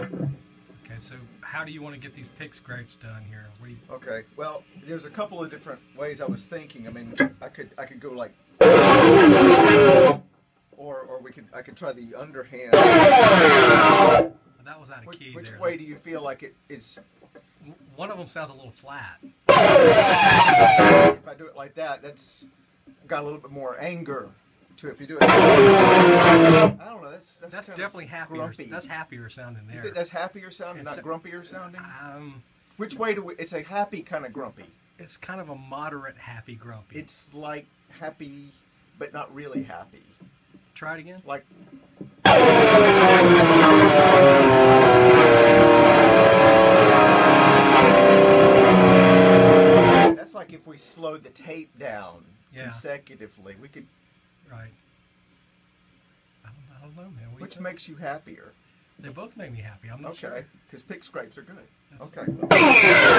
Okay, so how do you want to get these pick scrapes done here? You, Okay. Well, there's a couple of different ways I was thinking. I mean, I could I could go like, or or we could I could try the underhand. that was out of Which, key which there. way do you feel like it is? One of them sounds a little flat. If I do it like that, that's got a little bit more anger to it. If you do it, I don't know. That's that's, definitely happier. Grumpy. That's happier sounding there. that's happier sounding, It's not a- grumpier sounding? Um, Which way do we? It's a happy kind of grumpy. it's kind of a moderate happy grumpy. It's like happy, but not really happy. Try it again. Like that's like if we slowed the tape down Yeah. consecutively. We could. Right. I don't, I don't know, man. What do you Which makes you happier? They both make me happy. I'm not Okay, sure. because pick scrapes are good. That's- Okay.